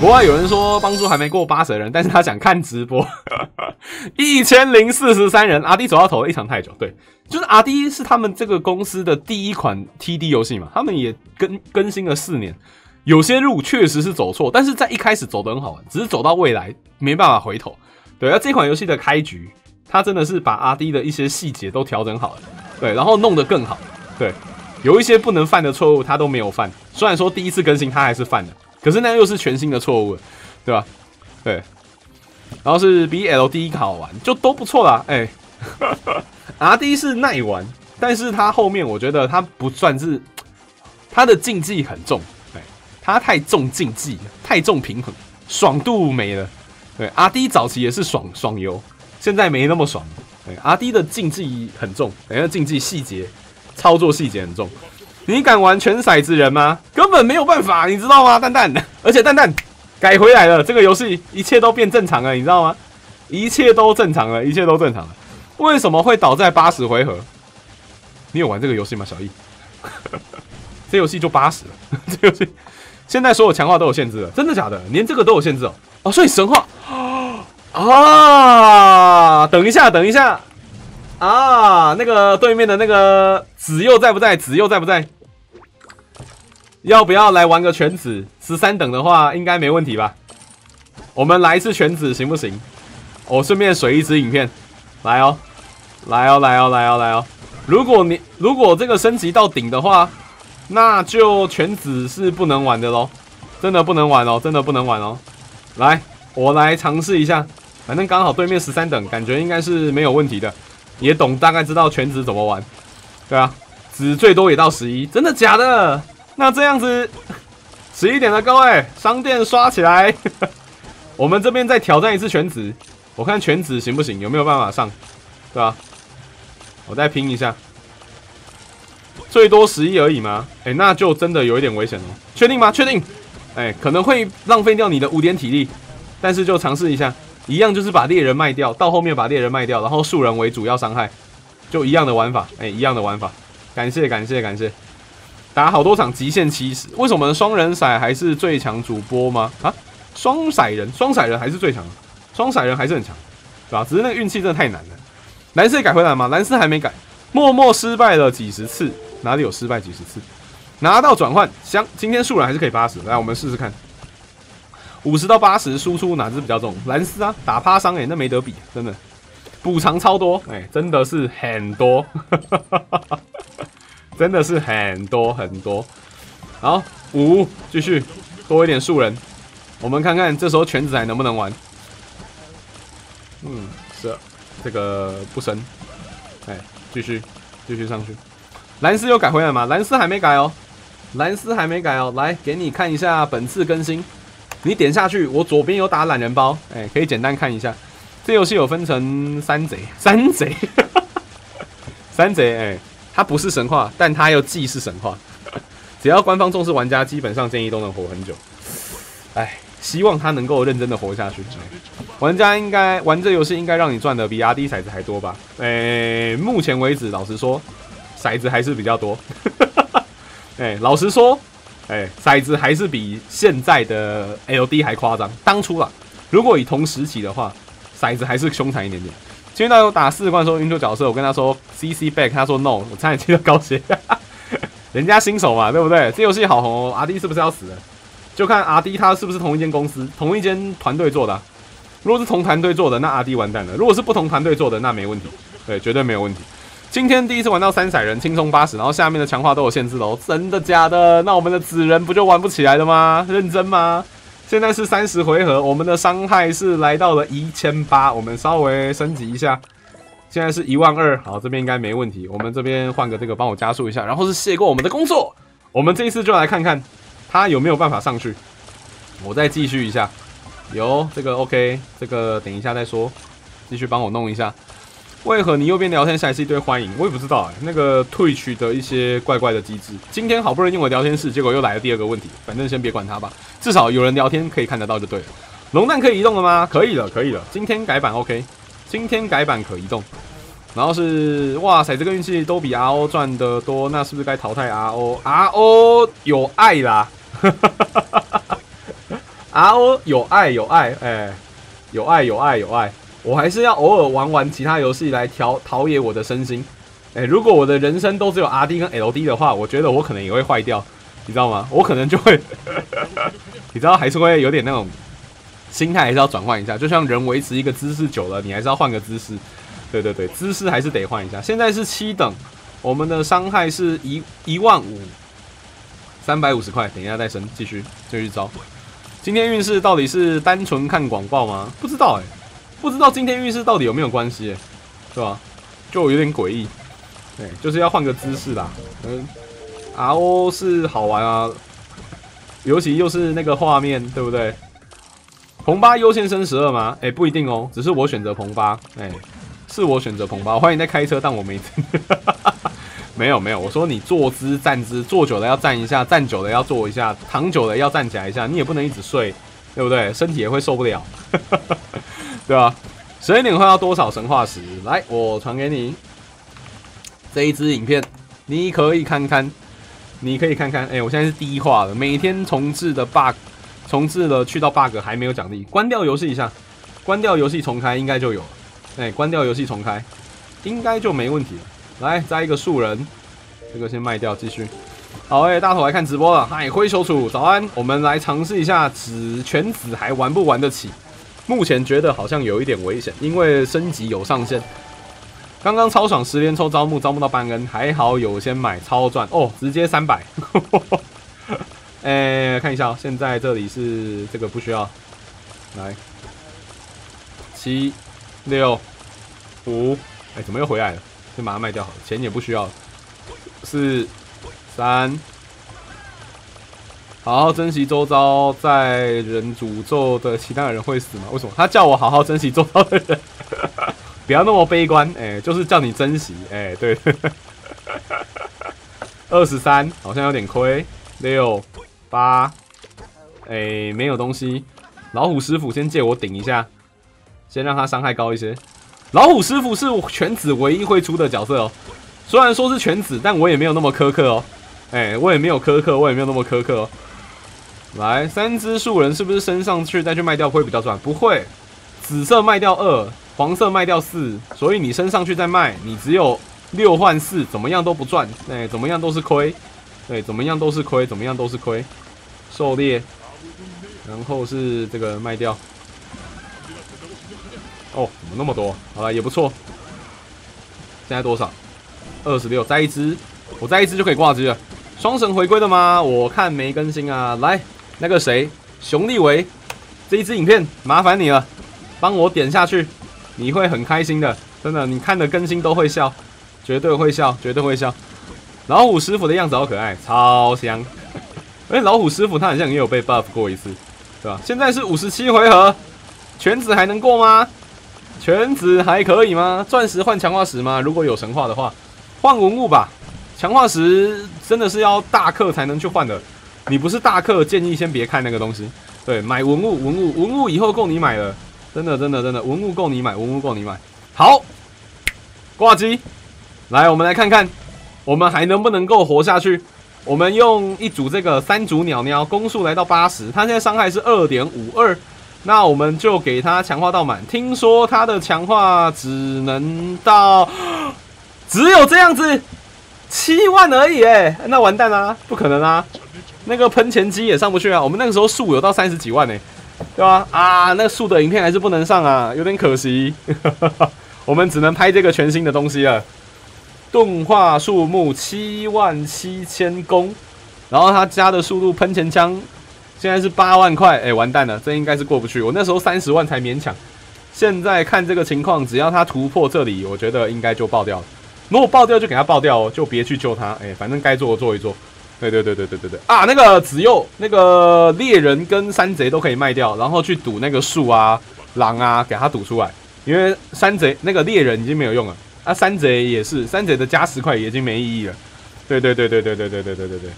国外有人说帮助还没过八十人，但是他想看直播，一千零四十三人。阿迪走到头，一场太久。对，就是阿迪是他们这个公司的第一款 TD 游戏嘛，他们也更更新了四年，有些路确实是走错，但是在一开始走的很好玩，只是走到未来没办法回头。对，而这款游戏的开局，它真的是把阿迪的一些细节都调整好了，对，然后弄得更好。对，有一些不能犯的错误，他都没有犯。虽然说第一次更新他还是犯的。可是那又是全新的错误，对吧？对，然后是比 L D 好玩，就都不错啦。哎，R D 是耐玩，但是它后面我觉得它不算是它的竞技很重，哎，它太重竞技，太重平衡，爽度没了。对，R D 早期也是爽爽游，现在没那么爽。对，R D 的竞技很重，等下竞技细节、操作细节很重。你敢玩全骰子人吗？根本没有办法，你知道吗？蛋蛋，而且蛋蛋改回来了，这个游戏一切都变正常了，你知道吗？一切都正常了，一切都正常了。为什么会倒在八十回合？你有玩这个游戏吗，小易？这游戏就八十了，这游戏现在所有强化都有限制了，真的假的？连这个都有限制哦？哦，所以神话 啊！等一下，等一下啊！那个对面的那个子佑在不在？子佑在不在？要不要来玩个全子？十三等的话应该没问题吧？我们来一次全子行不行？我顺便水一支影片，来哦，来哦，来哦，来哦，来哦！如果你如果这个升级到顶的话，那就全子是不能玩的喽，真的不能玩哦，真的不能玩哦！来，我来尝试一下，反正刚好对面十三等，感觉应该是没有问题的，也懂大概知道全子怎么玩，对啊，子最多也到十一，真的假的？那这样子，十一点了，各位，商店刷起来。我们这边再挑战一次全职，我看全职行不行，有没有办法上，对吧？我再拼一下，最多十一而已吗？哎，那就真的有一点危险哦。确定吗？确定。哎，可能会浪费掉你的五点体力，但是就尝试一下，一样就是把猎人卖掉，到后面把猎人卖掉，然后树人为主要伤害，就一样的玩法，哎，一样的玩法。感谢感谢感谢。打好多场极限七十，为什么双人骰还是最强主播吗？啊，双骰人，双骰人还是最强，双骰人还是很强，对吧？只是那个运气真的太难了。蓝色改回来吗？蓝色还没改，默默失败了几十次，哪里有失败几十次？拿到转换箱，今天数人还是可以八十，来我们试试看，五十到八十输出哪只比较重？蓝丝啊，打趴伤哎，那没得比，真的补偿超多哎，真的是很多。真的是很多很多，好五继续多一点树人，我们看看这时候全子还能不能玩。嗯，是这个不神，哎，继续继续上去。蓝丝又改回来吗？蓝丝还没改哦，蓝丝还没改哦。来给你看一下本次更新，你点下去，我左边有打懒人包，哎，可以简单看一下。这游戏有分成三贼，三贼，三贼，哎。它不是神话，但它又既是神话。只要官方重视玩家，基本上建议都能活很久。哎，希望他能够认真的活下去。玩家应该玩这游戏，应该让你赚的比阿迪骰子还多吧？哎，目前为止，老实说，骰子还是比较多。哎，老实说，哎，骰子还是比现在的 LD 还夸张。当初啊，如果以同时期的话，骰子还是凶残一点点。今天有打四冠说晕球角色，我跟他说 CC back，他说 no，我差点气到高血压。人家新手嘛，对不对？这游戏好红哦，阿迪是不是要死了？就看阿迪他是不是同一间公司、同一间团队做的。如果是同团队做的，那阿迪完蛋了；如果是不同团队做的，那没问题，对，绝对没有问题。今天第一次玩到三彩人，轻松八十，然后下面的强化都有限制哦，真的假的？那我们的纸人不就玩不起来了吗？认真吗？现在是三十回合，我们的伤害是来到了一千八，我们稍微升级一下，现在是一万二，好，这边应该没问题。我们这边换个这个，帮我加速一下，然后是谢过我们的工作，我们这一次就来看看他有没有办法上去。我再继续一下，有这个 OK，这个等一下再说，继续帮我弄一下。为何你右边聊天下是一堆欢迎？我也不知道哎，那个退取的一些怪怪的机制。今天好不容易用我聊天室，结果又来了第二个问题。反正先别管它吧，至少有人聊天可以看得到就对了。龙蛋可以移动了吗？可以了，可以了。今天改版 OK，今天改版可移动。然后是哇塞，这个运气都比 RO 赚的多，那是不是该淘汰 RO？RO 有爱啦 RO 有爱有爱，哎，有爱有爱有爱，我还是要偶尔玩玩其他游戏来调陶冶我的身心。哎，如果我的人生都只有 RD 跟 LD 的话，我觉得我可能也会坏掉，你知道吗？我可能就会，你知道还是会有点那种心态，还是要转换一下。就像人维持一个姿势久了，你还是要换个姿势。对对对，姿势还是得换一下。现在是七等，我们的伤害是一一万五，三百五十块。等一下再升，继续继续招。今天运势到底是单纯看广告吗？不知道哎，不知道今天运势到底有没有关系，是吧？就有点诡异。对，就是要换个姿势啦。嗯，RO 是好玩啊，尤其又是那个画面，对不对？鹏八优先升十二吗？哎，不一定哦，只是我选择鹏八。哎，是我选择鹏八。欢迎在开车，但我没。没有没有，我说你坐姿站姿，坐久了要站一下，站久了要坐一下，躺久了要站起来一下，你也不能一直睡，对不对？身体也会受不了，对吧？十二点会要多少神话石？来，我传给你。这一支影片，你可以看看，你可以看看。哎，我现在是第一话了，每天重置的 bug，重置了去到 bug 还没有奖励，关掉游戏一下，关掉游戏重开应该就有。哎，关掉游戏重开，应该就没问题了。来，摘一个树人，这个先卖掉，继续。好，哎，大头来看直播了，嗨，灰手楚，早安。我们来尝试一下紫全紫还玩不玩得起？目前觉得好像有一点危险，因为升级有上限。刚刚超爽，十连抽招募，招募到半恩，还好有先买超赚哦，直接三百。哎，看一下，现在这里是这个不需要，来，七六五，哎，怎么又回来了？先把它卖掉好了，钱也不需要了。四三，好好珍惜周遭，在人诅咒的其他人会死吗？为什么？他叫我好好珍惜周遭的人。不要那么悲观，哎，就是叫你珍惜，哎，对，二十三好像有点亏，六八，哎，没有东西，老虎师傅先借我顶一下，先让他伤害高一些。老虎师傅是全子唯一会出的角色哦，虽然说是全子，但我也没有那么苛刻哦，哎，我也没有苛刻，我也没有那么苛刻哦。来，三只树人是不是升上去再去卖掉会比较赚？不会，紫色卖掉二。黄色卖掉四，所以你升上去再卖，你只有六换四，怎么样都不赚，哎，怎么样都是亏，对，怎么样都是亏，怎么样都是亏。狩猎，然后是这个卖掉。哦，怎么那么多？好了，也不错。现在多少？二十六，摘一只，我摘一只就可以挂机了。双神回归的吗？我看没更新啊。来，那个谁，熊立维，这一支影片麻烦你了，帮我点下去。你会很开心的，真的，你看的更新都会笑，绝对会笑，绝对会笑。老虎师傅的样子好可爱，超香。哎，老虎师傅他好像也有被 buff 过一次，对吧？现在是五十七回合，全子还能过吗？全子还可以吗？钻石换强化石吗？如果有神话的话，换文物吧。强化石真的是要大氪才能去换的，你不是大氪，建议先别看那个东西。对，买文物，文物，文物以后够你买了。真的，真的，真的，文物够你买，文物够你买。好，挂机，来，我们来看看，我们还能不能够活下去？我们用一组这个三组鸟鸟，攻速来到八十，它现在伤害是二点五二，那我们就给它强化到满。听说它的强化只能到，只有这样子，七万而已，哎，那完蛋啦，不可能啊，那个喷钱机也上不去啊，我们那个时候树有到三十几万呢。对吧？啊，那树的影片还是不能上啊，有点可惜。我们只能拍这个全新的东西了。动画数目七万七千公，然后他加的速度喷钱枪现在是八万块，哎，完蛋了，这应该是过不去。我那时候三十万才勉强，现在看这个情况，只要他突破这里，我觉得应该就爆掉了。如果爆掉就给他爆掉哦，就别去救他，哎，反正该做的做一做。对对对对对对对啊！那个子佑，那个猎人跟山贼都可以卖掉，然后去赌那个树啊、狼啊，给他赌出来。因为山贼那个猎人已经没有用了啊，山贼也是，山贼的加十块已经没意义了。对对对对对对对对对对对。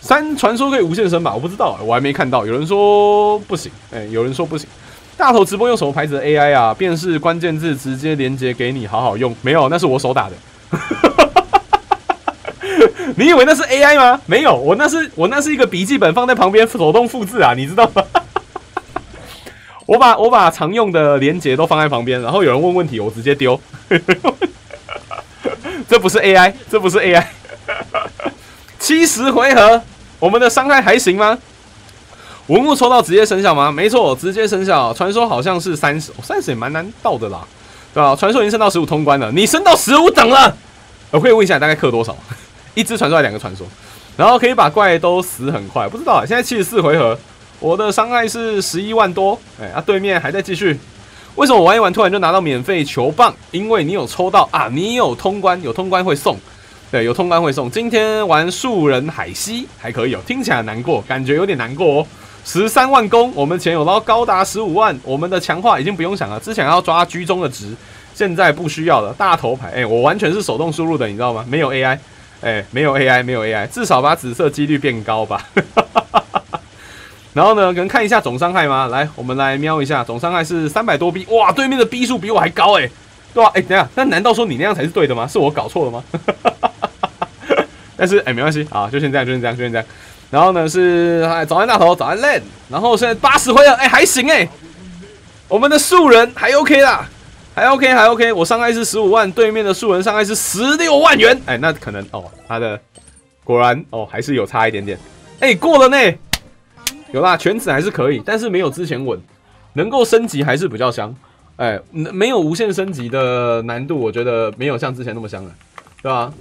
三传说可以无限升吧？我不知道，我还没看到。有人说不行，哎，有人说不行。大头直播用什么牌子的 AI 啊？便是关键字直接连接给你，好好用。没有，那是我手打的。你以为那是 AI 吗？没有，我那是我那是一个笔记本放在旁边手动复制啊，你知道吗？我把我把常用的连接都放在旁边，然后有人问问题，我直接丢。这不是 AI，这不是 AI。七十回合，我们的伤害还行吗？文物抽到直接生效吗？没错，直接生效。传说好像是三十，三十也蛮难到的啦，对吧？传说已经升到十五通关了，你升到十五等了。我可以问一下，大概氪多少？一只传说还是两个传说？然后可以把怪都死很快，不知道。现在七十四回合，我的伤害是十一万多。哎，啊，对面还在继续。为什么玩一玩突然就拿到免费球棒？因为你有抽到啊，你有通关，有通关会送。对，有通关会送。今天玩树人海西还可以哦，听起来难过，感觉有点难过哦。十三万攻，我们钱有捞高达十五万，我们的强化已经不用想了。之前要抓居中的值，现在不需要了。大头牌，哎，我完全是手动输入的，你知道吗？没有 AI，哎，没有 AI，没有 AI，至少把紫色几率变高吧。然后呢，可能看一下总伤害吗？来，我们来瞄一下，总伤害是三百多 B，哇，对面的 B 数比我还高，哎，对吧？哎，等下，那难道说你那样才是对的吗？是我搞错了吗？但是哎，没关系啊，就先这样，就先这样，就先这样。然后呢是哎，早安大头，早安 Len。然后现在八十回了，哎，还行哎。我们的树人还 OK 啦，还 OK，还 OK。我伤害是十五万，对面的树人伤害是十六万元。哎，那可能哦，他的果然哦，还是有差一点点。哎，过了呢，有啦，全子还是可以，但是没有之前稳，能够升级还是比较香。哎，没有无限升级的难度，我觉得没有像之前那么香了，对吧？